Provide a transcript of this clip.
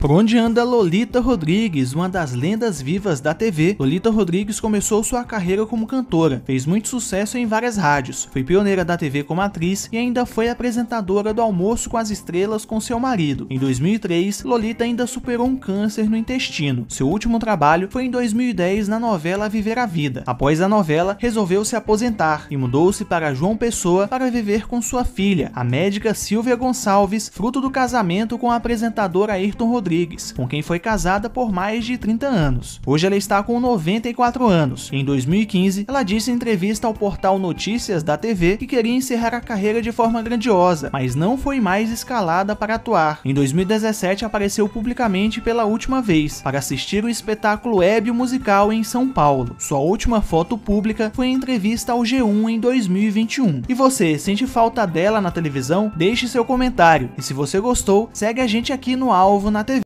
Por onde anda Lolita Rodrigues, uma das lendas vivas da TV? Lolita Rodrigues começou sua carreira como cantora, fez muito sucesso em várias rádios, foi pioneira da TV como atriz e ainda foi apresentadora do Almoço com as Estrelas com seu marido. Em 2003, Lolita ainda superou um câncer no intestino. Seu último trabalho foi em 2010 na novela Viver a Vida. Após a novela, resolveu se aposentar e mudou-se para João Pessoa para viver com sua filha, a médica Silvia Gonçalves, fruto do casamento com a apresentadora Ayrton Rodrigues Rodrigues, com quem foi casada por mais de 30 anos. Hoje ela está com 94 anos. Em 2015, ela disse em entrevista ao portal Notícias da TV que queria encerrar a carreira de forma grandiosa, mas não foi mais escalada para atuar. Em 2017, apareceu publicamente pela última vez para assistir o espetáculo Ébio Musical em São Paulo. Sua última foto pública foi em entrevista ao G1 em 2021. E você, sente falta dela na televisão? Deixe seu comentário. E se você gostou, segue a gente aqui no Alvo na TV.